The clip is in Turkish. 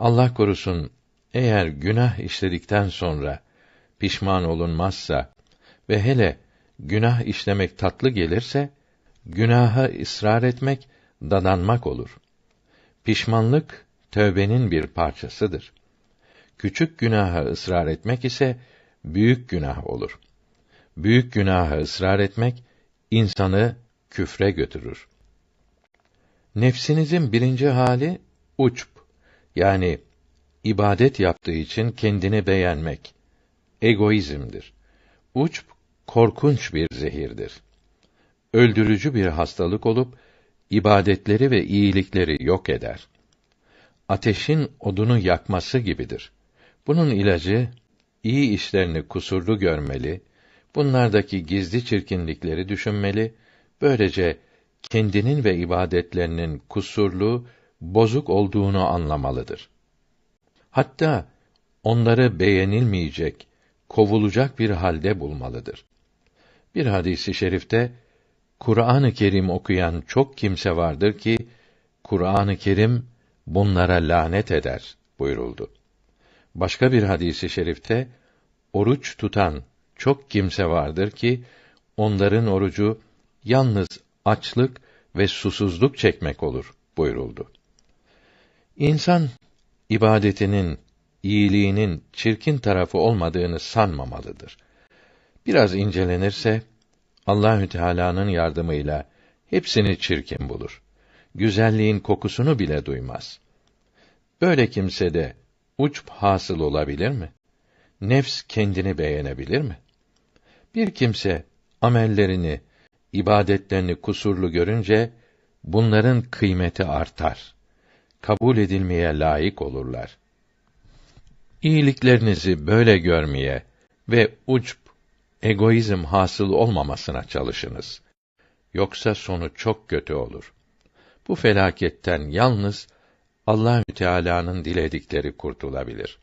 Allah korusun eğer günah işledikten sonra pişman olunmazsa ve hele günah işlemek tatlı gelirse günaha ısrar etmek dadanmak olur. Pişmanlık tövbenin bir parçasıdır. Küçük günaha ısrar etmek ise büyük günah olur. Büyük günaha ısrar etmek insanı küfre götürür. Nefsinizin birinci hali uçp yani ibadet yaptığı için kendini beğenmek egoizmdir. Uçp korkunç bir zehirdir. Öldürücü bir hastalık olup ibadetleri ve iyilikleri yok eder. Ateşin odunu yakması gibidir. Bunun ilacı iyi işlerini kusurlu görmeli, bunlardaki gizli çirkinlikleri düşünmeli, böylece kendinin ve ibadetlerinin kusurlu, bozuk olduğunu anlamalıdır. Hatta onları beğenilmeyecek, kovulacak bir halde bulmalıdır. Bir hadisi şerifte Kur'an-ı Kerim okuyan çok kimse vardır ki Kur'an-ı Kerim bunlara lanet eder buyuruldu. Başka bir hadisi şerifte oruç tutan çok kimse vardır ki onların orucu yalnız açlık ve susuzluk çekmek olur buyuruldu. İnsan ibadetinin, iyiliğinin çirkin tarafı olmadığını sanmamalıdır. Biraz incelenirse Allahü Teala'nın yardımıyla hepsini çirkin bulur. Güzelliğin kokusunu bile duymaz. Böyle kimse de uçp hasıl olabilir mi? Nefs kendini beğenebilir mi? Bir kimse amellerini, ibadetlerini kusurlu görünce bunların kıymeti artar. Kabul edilmeye layık olurlar. İyiliklerinizi böyle görmeye ve uçp, egoizm hasıl olmamasına çalışınız. Yoksa sonu çok kötü olur. Bu felaketten yalnız Allahü Teala'nın diledikleri kurtulabilir.